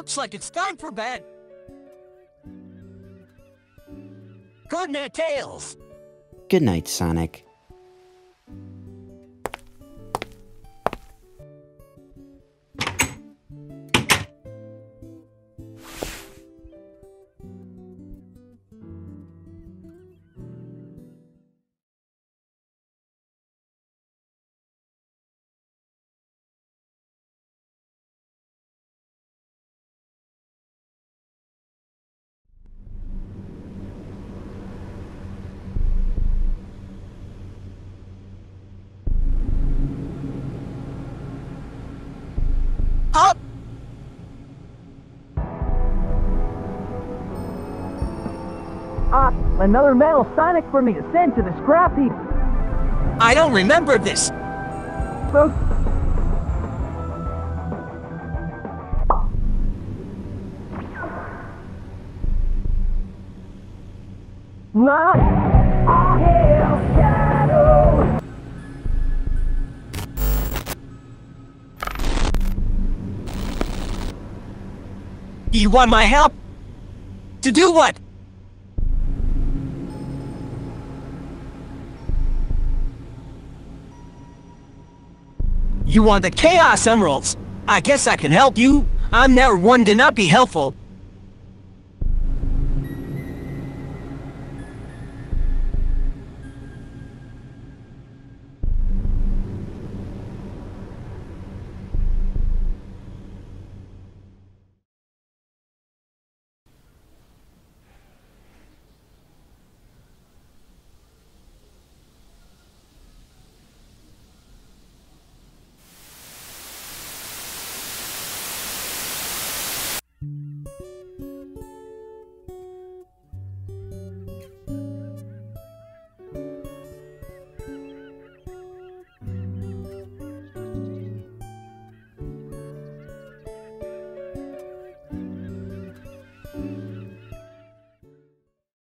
Looks like it's time for bed. Good night, Tails. Good night, Sonic. Up! Ah, another metal Sonic for me to send to the scrap heap. I don't remember this. Folks, Ah! You want my help? To do what? You want the Chaos Emeralds? I guess I can help you. I'm never one to not be helpful.